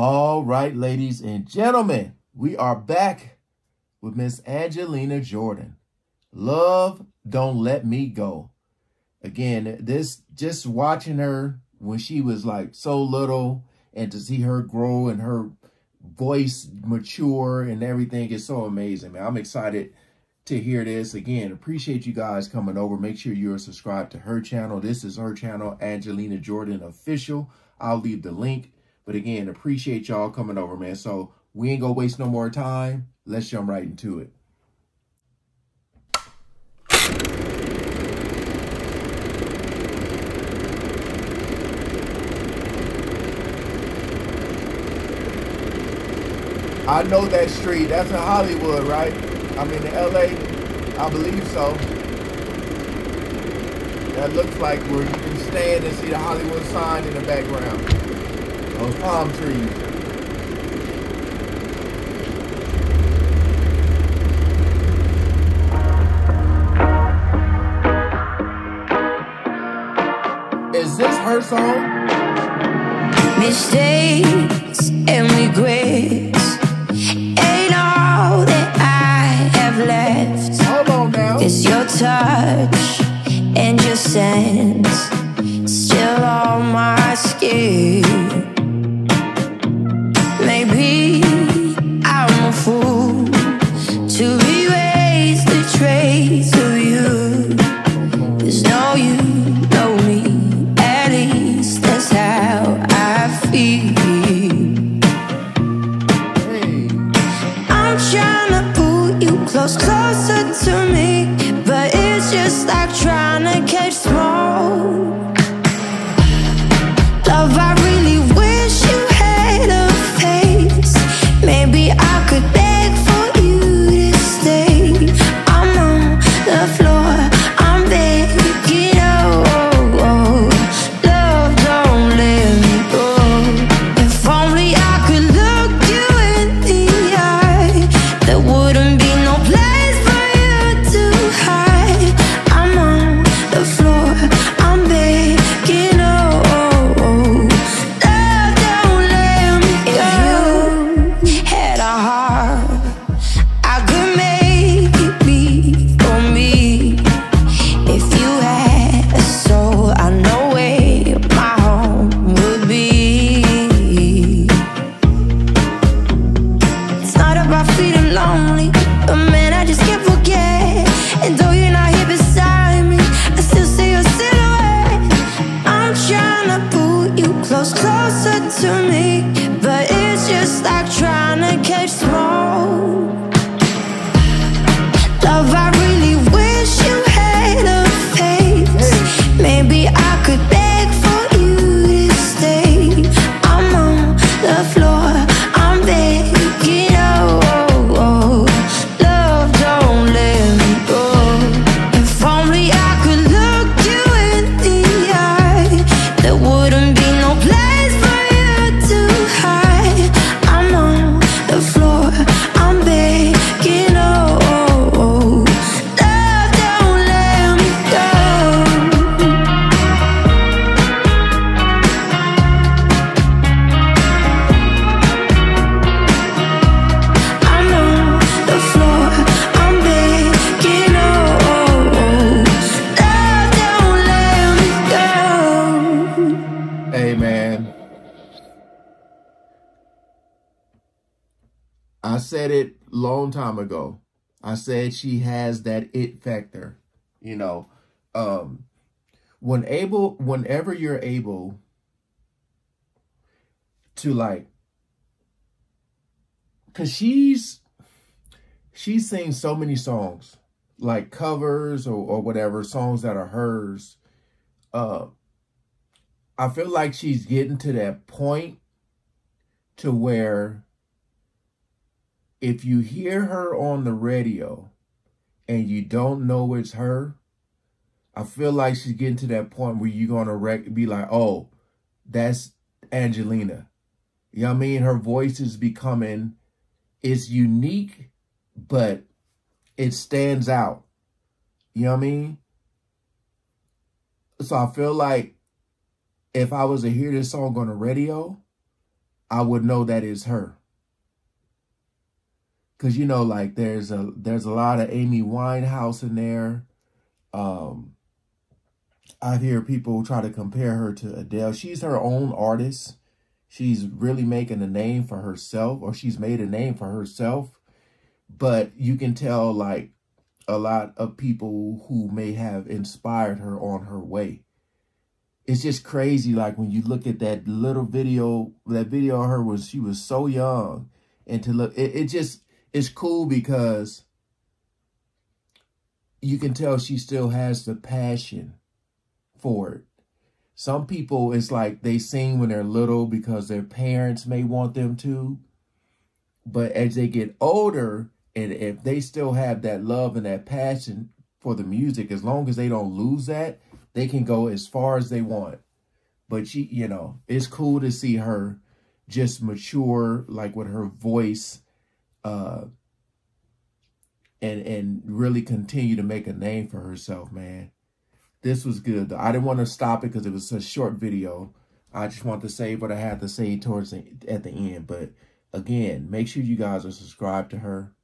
All right, ladies and gentlemen, we are back with Miss Angelina Jordan. Love Don't Let Me Go. Again, this just watching her when she was like so little and to see her grow and her voice mature and everything is so amazing, man. I'm excited to hear this. Again, appreciate you guys coming over. Make sure you're subscribed to her channel. This is her channel, Angelina Jordan Official. I'll leave the link. But again, appreciate y'all coming over, man. So we ain't gonna waste no more time. Let's jump right into it. I know that street. That's in Hollywood, right? I'm in LA, I believe so. That looks like where you can stand and see the Hollywood sign in the background. Those palm trees. Is this her song? Mistakes and regrets ain't all that I have left. Hold on now. Cause your touch and your sense still on my skin. Not about feeling lonely, I said it long time ago. I said she has that it factor. You know, um, when able, whenever you're able to like, cause she's, she sings so many songs, like covers or, or whatever, songs that are hers. Uh, I feel like she's getting to that point to where if you hear her on the radio and you don't know it's her, I feel like she's getting to that point where you're gonna rec- be like, oh, that's Angelina. You know what I mean? Her voice is becoming, it's unique, but it stands out. You know what I mean? So I feel like if I was to hear this song on the radio, I would know that is her. Cause you know, like there's a there's a lot of Amy Winehouse in there. Um I hear people try to compare her to Adele. She's her own artist. She's really making a name for herself, or she's made a name for herself. But you can tell like a lot of people who may have inspired her on her way it's just crazy. Like when you look at that little video, that video of her when she was so young, and to look, it, it just it's cool because you can tell she still has the passion for it. Some people, it's like they sing when they're little because their parents may want them to. But as they get older, and if they still have that love and that passion for the music, as long as they don't lose that, they can go as far as they want. But she, you know, it's cool to see her just mature, like with her voice, uh, and and really continue to make a name for herself, man. This was good. I didn't want to stop it because it was a short video. I just want to say what I had to say towards the, at the end. But again, make sure you guys are subscribed to her.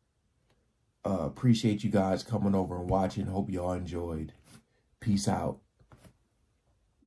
Uh, appreciate you guys coming over and watching. Hope y'all enjoyed. Peace out.